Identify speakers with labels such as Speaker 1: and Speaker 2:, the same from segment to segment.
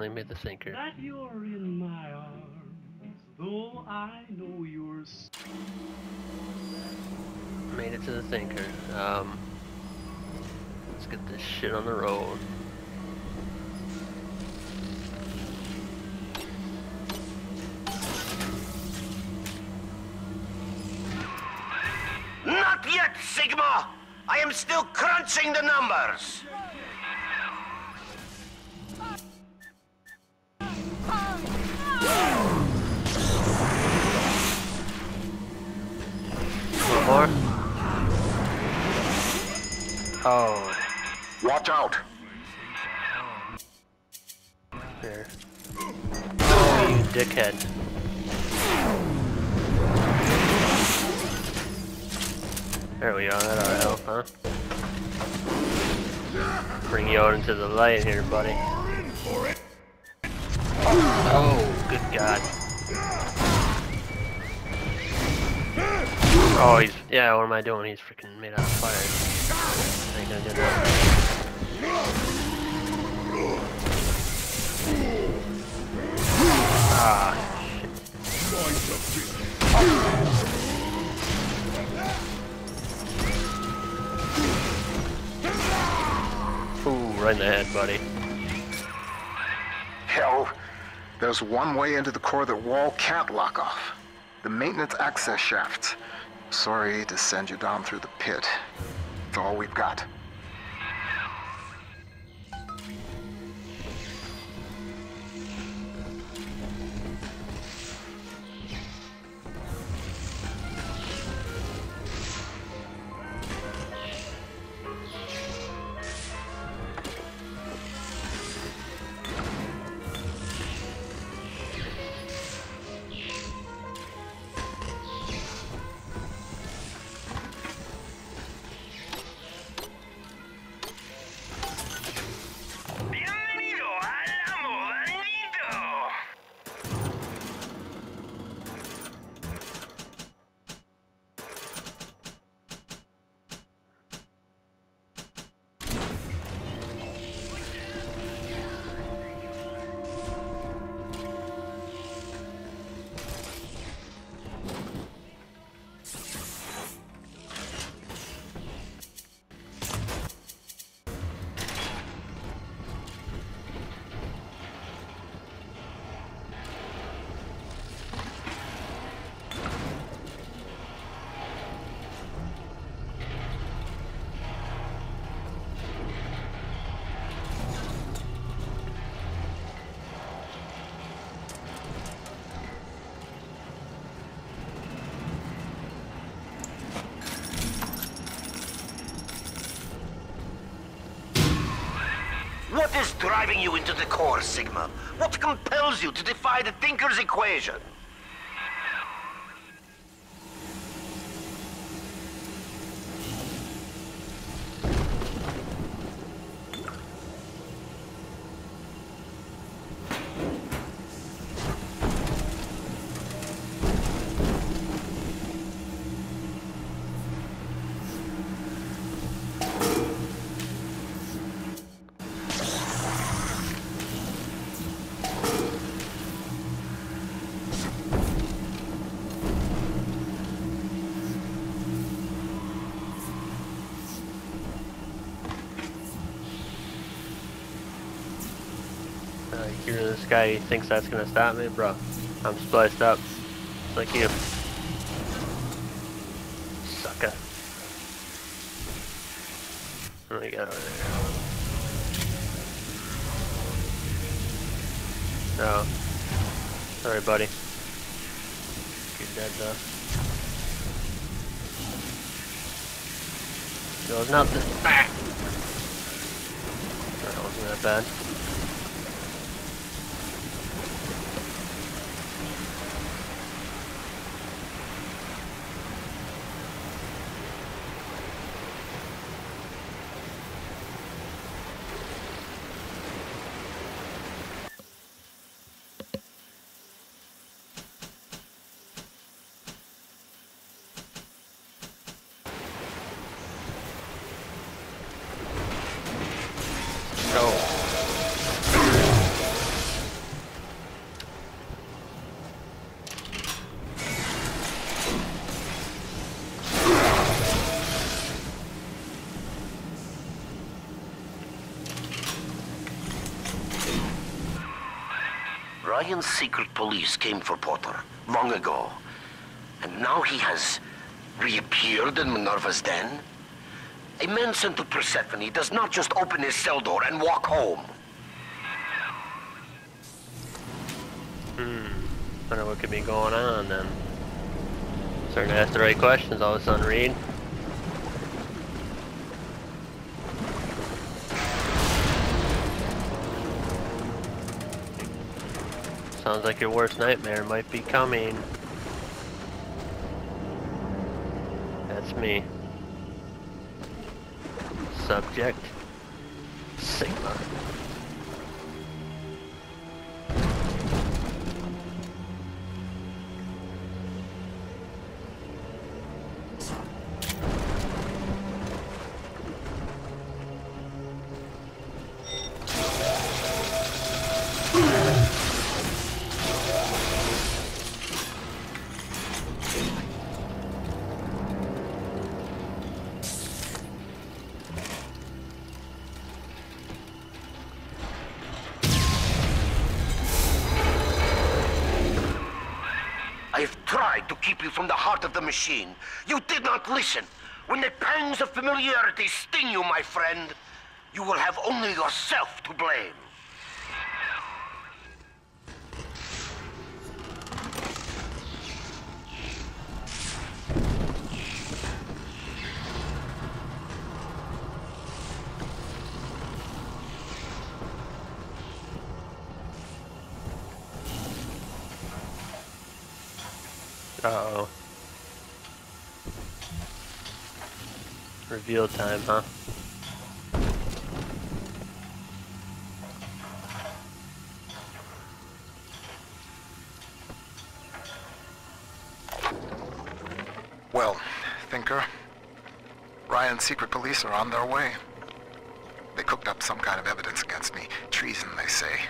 Speaker 1: finally made the Thinker.
Speaker 2: That you're in my arms, though I know you're.
Speaker 1: Made it to the Thinker. Um, let's get this shit on the road.
Speaker 3: Not yet, Sigma! I am still crunching the numbers!
Speaker 1: One. Oh,
Speaker 4: Watch out!
Speaker 1: there. Oh, you dickhead. There we go, that ought to help, huh? Bring you out into the light here, buddy. Oh, good God. Oh, he's, yeah, what am I doing? He's freaking made out of fire. Ain't gonna do that. Ah, shit. Ooh, right in the head, buddy.
Speaker 4: Hell, there's one way into the core that Wahl can't lock off. The maintenance access shaft. Sorry to send you down through the pit. It's all we've got.
Speaker 3: What is driving you into the core, Sigma? What compels you to defy the Thinker's equation?
Speaker 1: You hear this guy thinks that's gonna stop me? Bro, I'm spliced up. Like you. Sucker. What do we got over there? No. Sorry, buddy. You're dead though. Goes nothing. Ah! That wasn't that bad. Go.
Speaker 3: Ryan's secret police came for Porter long ago. And now he has reappeared in Minerva's den? A man sent to Persephone does not just open his cell door and walk home.
Speaker 1: Hmm. Wonder what could be going on then. Starting to ask the right questions all of a sudden, Reed. Sounds like your worst nightmare might be coming. That's me. Subject. Sigma.
Speaker 3: You from the heart of the machine. You did not listen. When the pangs of familiarity sting you, my friend, you will have only yourself to blame.
Speaker 1: Uh oh. Reveal time, huh?
Speaker 4: Well, Thinker, Ryan's secret police are on their way. They cooked up some kind of evidence against me. Treason, they say.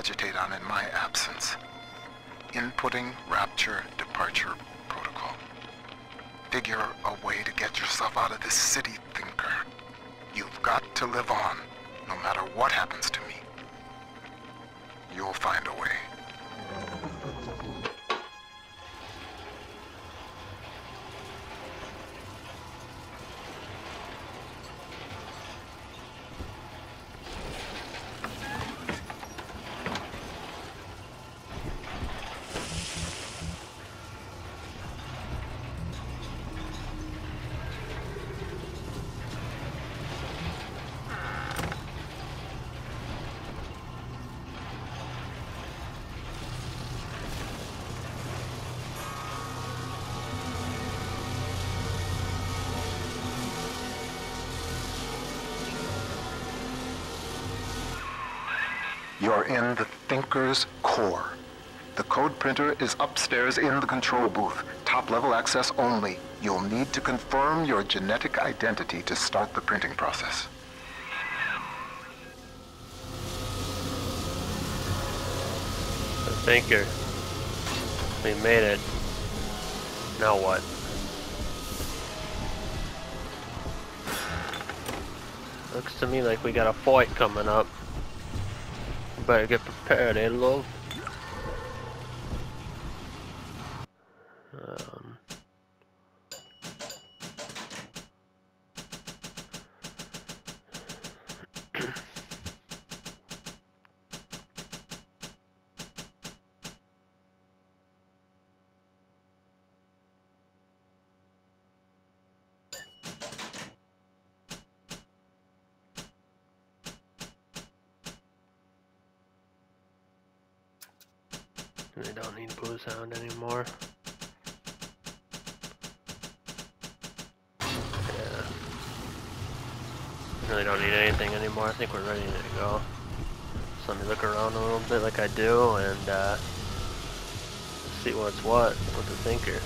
Speaker 4: Cogitate on in my absence. Inputting Rapture Departure Protocol. Figure a way to get yourself out of this city, Thinker. You've got to live on, no matter what happens to me. You'll find a way. You're in the Thinker's core. The code printer is upstairs in the control booth. Top level access only. You'll need to confirm your genetic identity to start the printing process.
Speaker 1: The thinker. We made it. Now what? Looks to me like we got a fight coming up. Better get prepared, eh, love? We don't need Blue Sound anymore. Yeah. Really don't need anything anymore. I think we're ready to go. So let me look around a little bit like I do and uh, see what's what with the thinker.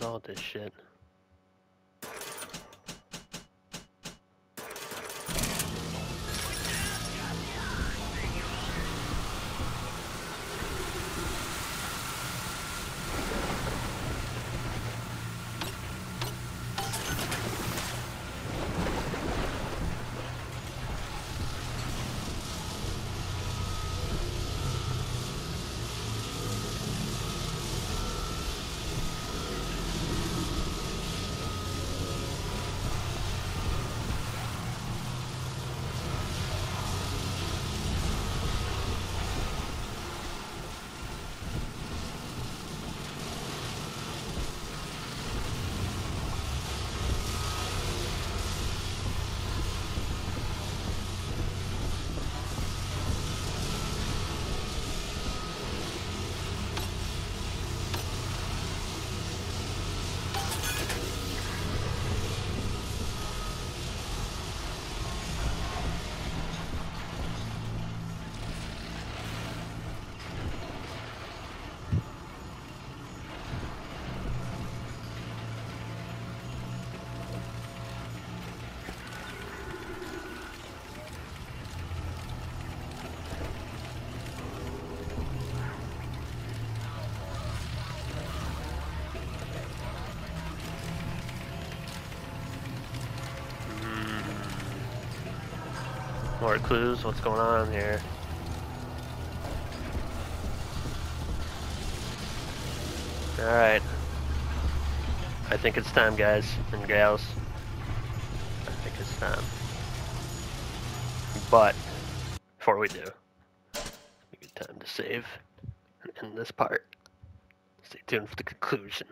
Speaker 1: With this shit. More clues, what's going on here? Alright. I think it's time, guys and gals. I think it's time. But, before we do, it's time to save and end this part. Stay tuned for the conclusion.